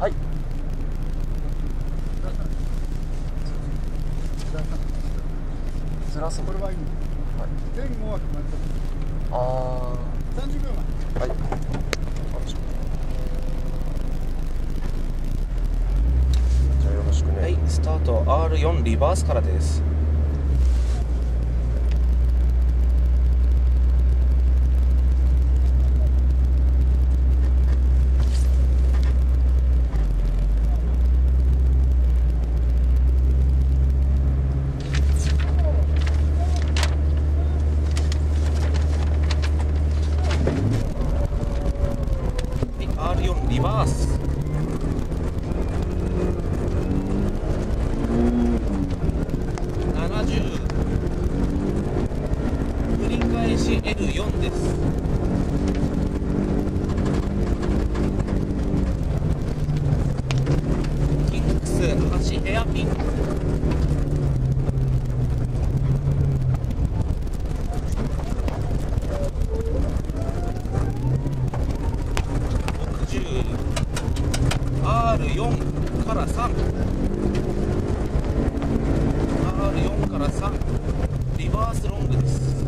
はい。ずらすこれはいい、はい、前後は決まった。ああ秒前。はい。じゃよろしくね。はいスタート。R4 リバースからです。und die. R4 から 3R4 から3リバースロングです。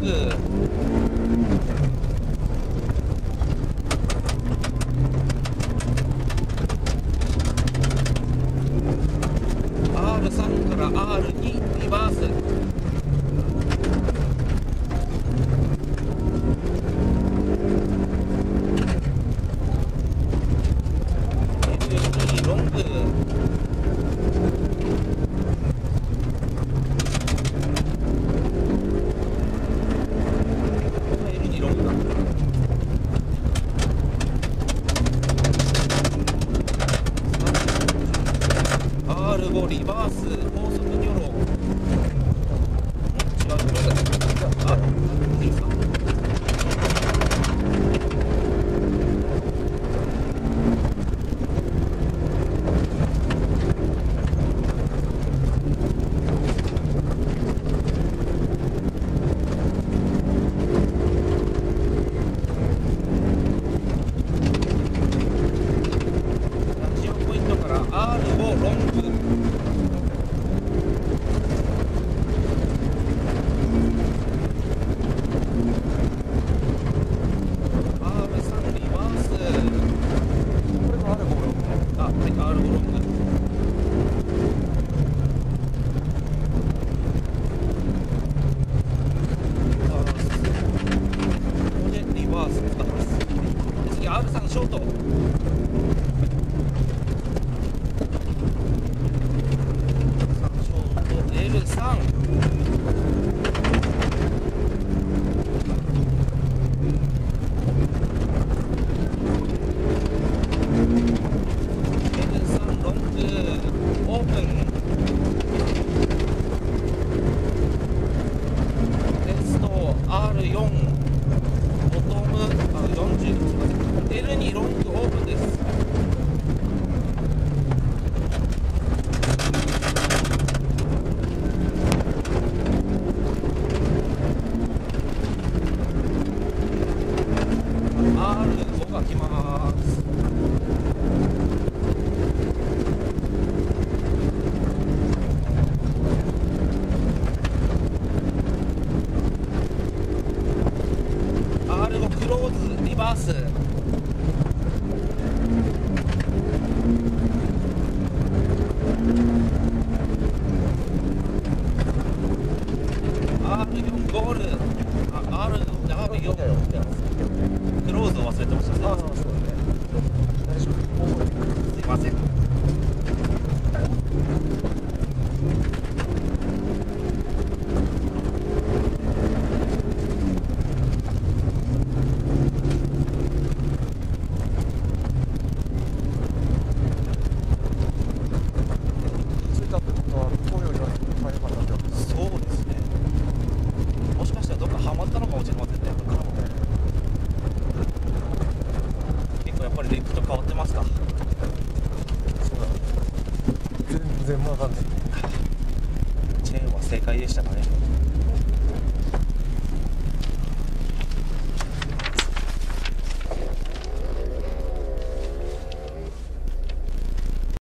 그. ショート3。ゴールあある、あるよクローズを忘れてましたすいませんすいません着全然わかんない。チェーンは正解でしたかね。